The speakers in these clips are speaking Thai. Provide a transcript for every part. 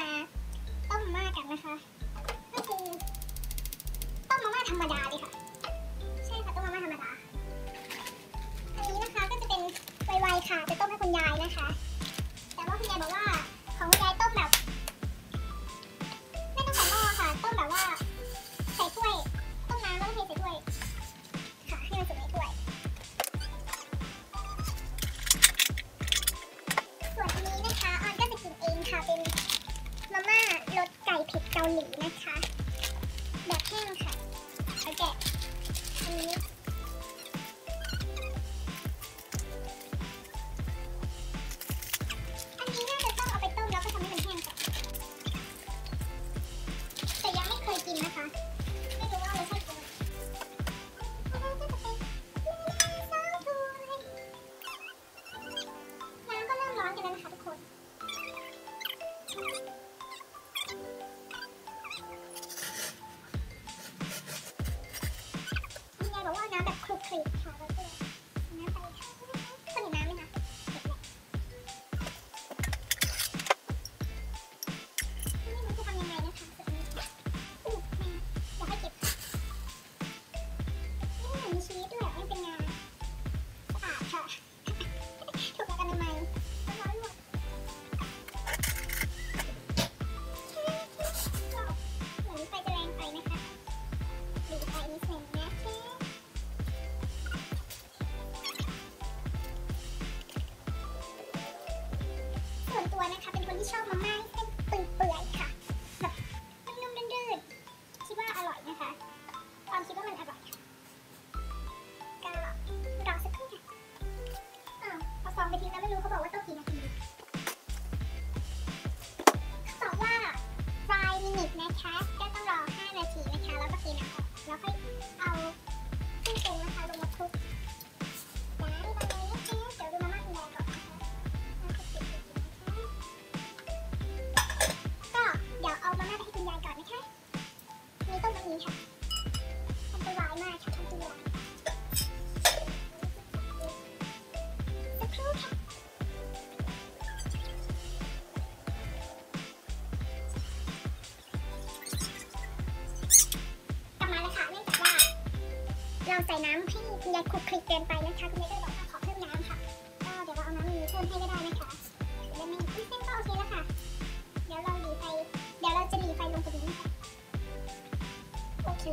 มาต้มมาม่ากันนะคะ ก็คือต้มมาม่าธรรมดาเลยค่ะ ใช่ค่ะต้มมาม่าธรรมดา อันนี้นะคะก็จะเป็นไวๆค่ะ จะต้มให้คุณยายนะคะ Thank you. ร้ายมากค่ะท่านผู้ชเราใส่น้ำให้เกลือคลุกคลิกเกินไปนะคะคุณเล็ก็บอกว่าขอเพิ่มน้ำค่ะ ก็เดี๋ยวเราเอาน้ำมีเพิ่มให้ก็ได้นะคะแล้วยวมัเส้นก็โอเคแล้วค่ะ เดี๋ยวเราหนีไป เดี๋ยวเราจะหนีไปลงตรงนี้นะคะโอเค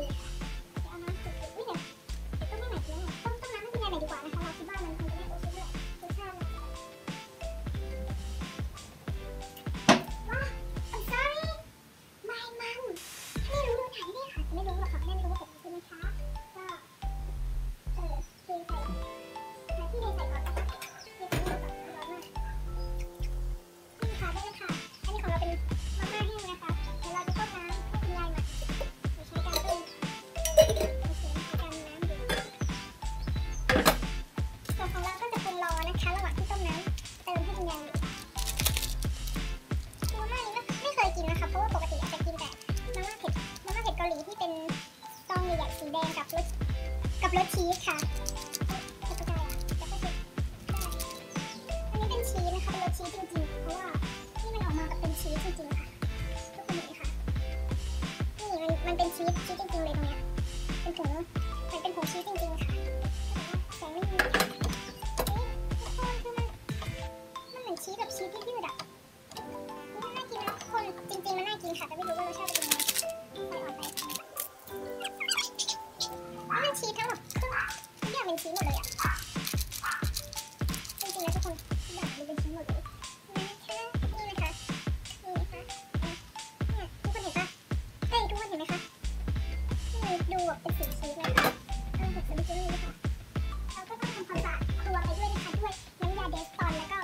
ชีสชีสจริงๆเลยตรงเนี้ยเป็นผงมันเป็นผงชีสจริงๆค่ะแต่ไม่มีมันเหมือนชีสแบบชีสยืดๆอะมันน่ากินนะคนจริงๆมันน่ากินค่ะแต่ไม่รู้ว่ารสชาติเป็นยังไงใส่ออนไปมันชีสทั้งหมดทุกอย่างเป็นชีสหมดเลยอะ ดูแบบเป็นสีชีสเลยค่ะถ้าผมจะไม่ใช่เลยค่ะเราก็ต้องทำความสะอาดครัวไปด้วยนะคะด้วยน้ำยาเดสตอนแล้วก็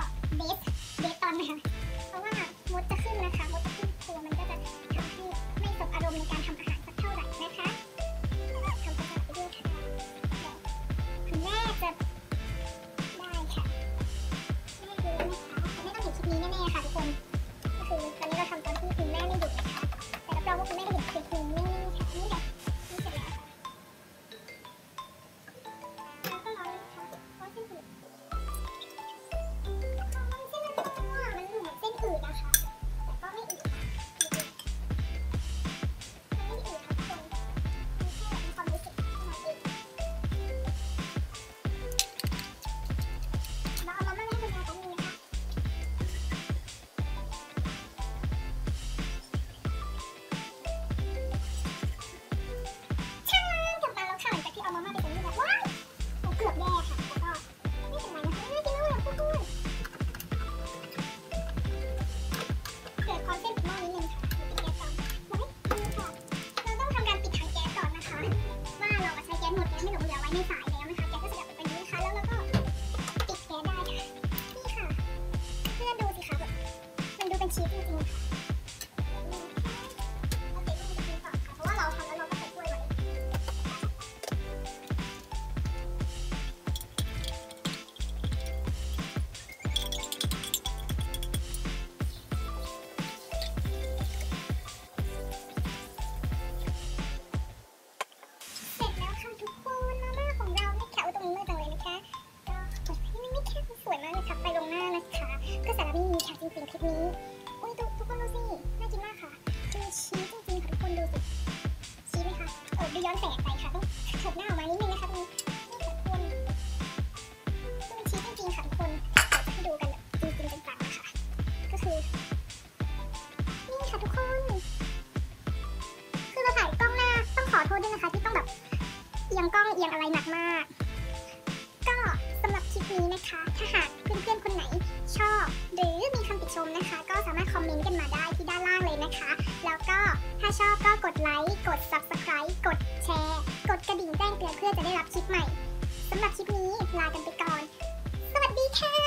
ดูย้อนแสงไปค่ะ ต้องเถิดหน้าออกมานิดนึงนะคะตรงนี้ค่ะทุกคนซึ่งมันอจริงๆค่ะทุกคนจะดูกันแบเป็นปาก็คือ นี่ค่ะทุกคน คือเราถ่กล้องหน้าต้องขอโทษด้วยนะคะ ที่ต้องแบบเอียงกล้องเอียงอะไรหนักมาก ก็สำหรับคลิปนี้นะคะ ถ้าหาก เพื่อนๆคนไหนชอบ หรือมีคำติชมนะคะ ก็สามารถคอมเมนต์กันมาได้ที่ด้านล่างเลยนะคะ แล้วก็ถ้าชอบก็กดไลค์กด subscribe กดแชร์ กดกระดิ่งแจ้งเตือนเพื่อจะได้รับคลิปใหม่สำหรับคลิปนี้ลากันไปก่อน สวัสดีค่ะ